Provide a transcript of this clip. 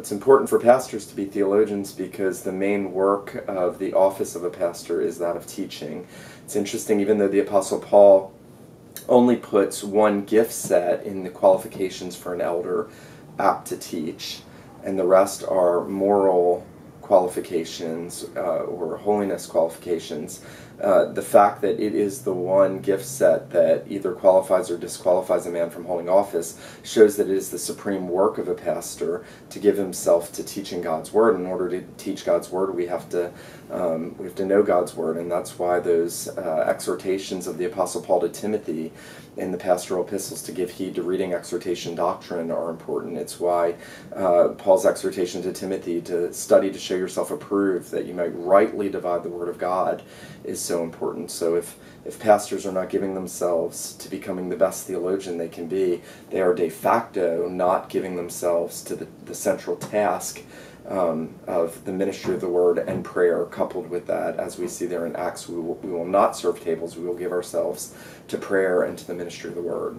it's important for pastors to be theologians because the main work of the office of a pastor is that of teaching. It's interesting, even though the Apostle Paul only puts one gift set in the qualifications for an elder apt to teach, and the rest are moral qualifications uh, or holiness qualifications. Uh, the fact that it is the one gift set that either qualifies or disqualifies a man from holding office shows that it is the supreme work of a pastor to give himself to teaching God's word. In order to teach God's word, we have to um, we have to know God's word, and that's why those uh, exhortations of the Apostle Paul to Timothy in the pastoral epistles to give heed to reading, exhortation, doctrine are important. It's why uh, Paul's exhortation to Timothy to study to show yourself approved, that you might rightly divide the word of God, is so important. So if if pastors are not giving themselves to becoming the best theologian they can be, they are de facto not giving themselves to the, the central task um, of the ministry of the word and prayer coupled with that. As we see there in acts we will, we will not serve tables. We will give ourselves to prayer and to the ministry of the word